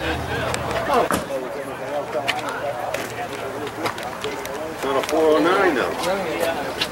It's on a 409 now.